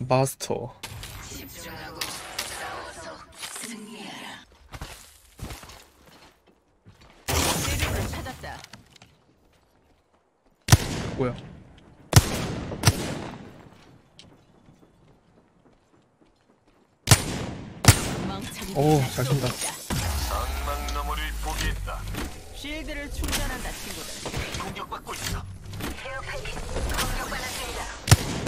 마스터. 뭐야 멍청이. 오, 잘 쏜다. 상막 너머를 포기했다. 쉴드를 충전한다, 친구들. 공격받고 있어. 쉴드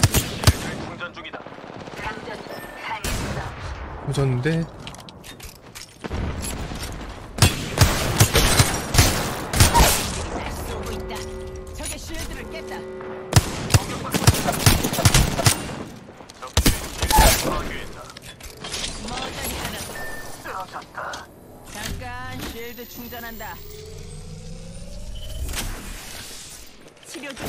쓰러졌다. 잠깐 쉴드 충전한다. 치료 중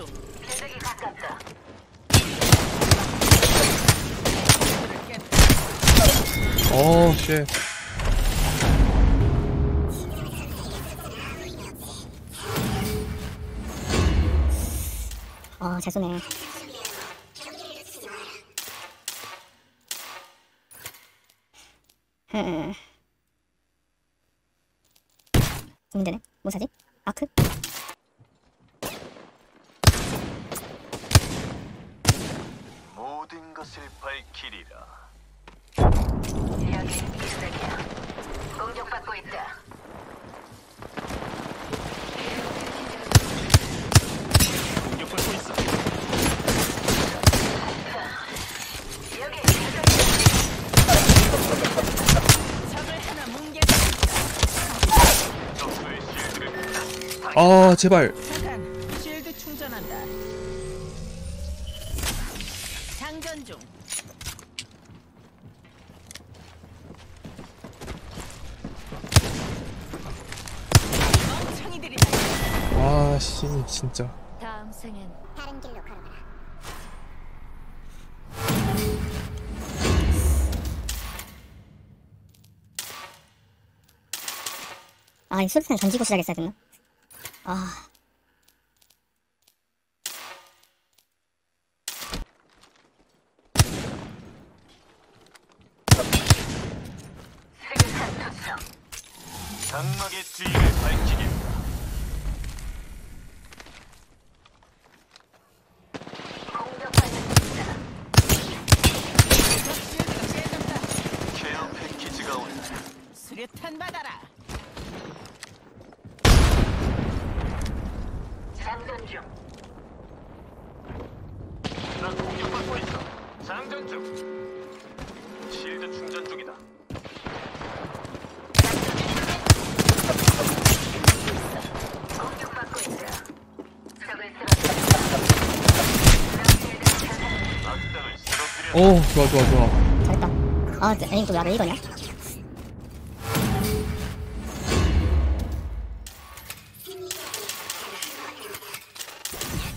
중. 깼다. 어 쉣 어, 잘 쏘네. 흠. 고민되네. 뭐 사지? 아크? 것을 밝히리라. 공격받고 있다. 공격받고 있어. 여기 적을 하나 뭉개자. 적수의 실드를 아 제발 장전 중. 아씨 진짜 다음 생엔 다른 길로 걸어가라. 아, 이 수류탄 던지고 시작했어야 됐나? 아, 장막의 뒤를 밝히겠다. 케어 패키지가 온다. 수류탄 받아라. 장전 중. 오 좋아 좋아 좋아 잘했다. 아, 에임 또 나를 이거냐?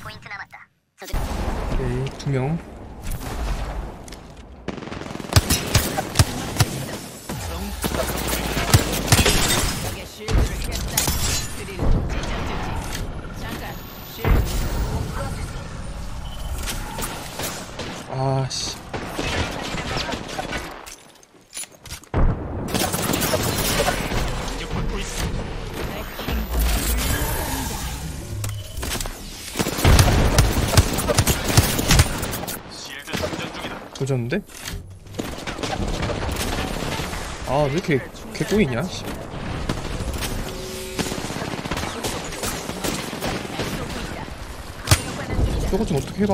포인트 남았다. 저들 오케이 두명 오졌는데 아 왜 이렇게 개꼬이냐 씨. 저거 좀 어떻게 해봐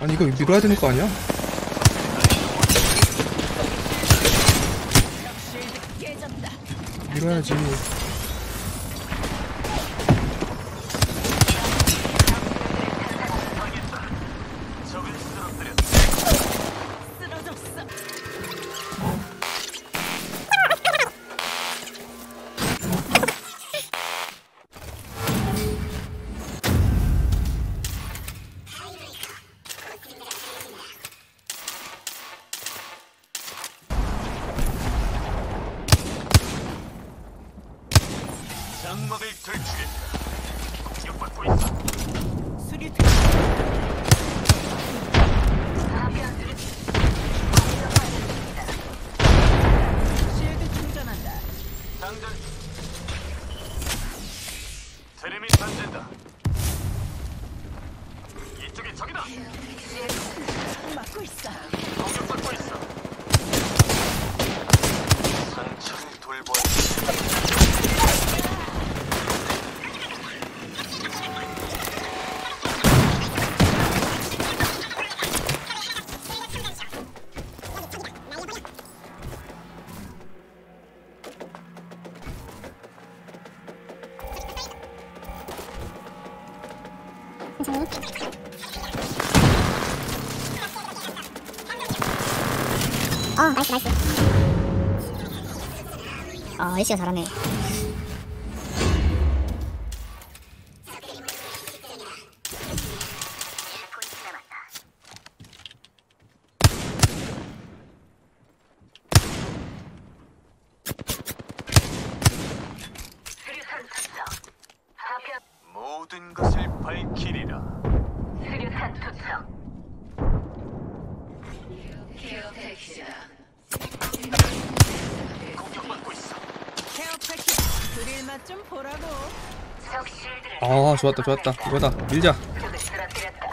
아니 이거 밀어야 되는 거 아니야? 밀어야지 takes it. 아 나이스 나이스. 아 엘씨가 잘하네 수류탄 투척. 파편 모든 것을 밝히리라. 수류탄 투척. 공격받고 있어. 케어 패키지 드릴 맛좀 보라고. 적 실드를 아 좋았다 좋았다 이거다 밀자 적을 쓰러뜨렸다.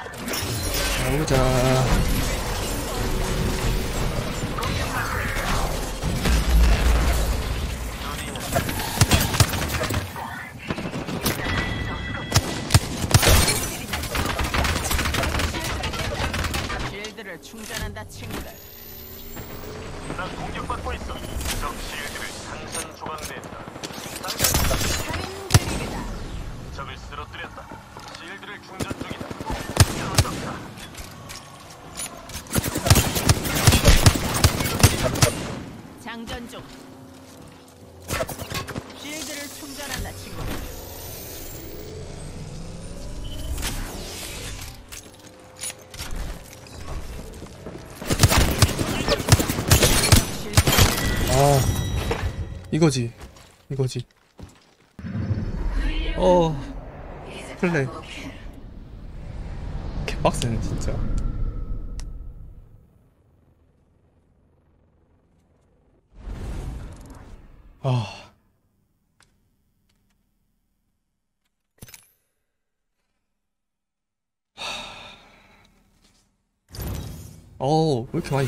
가보자 실드를 충전한다 친구들. 난 공격받고 있어. 적 실드를 산산조각낸다. 장전 살인 드립이다. 적을 쓰러뜨렸다. 실드를 충전 중이다. 열어졌다. 장전 중. 충전한다 친구들. 아 이거지 이거지. 어 플레이. 개빡세네 진짜. 아 어우 왜 이렇게 많이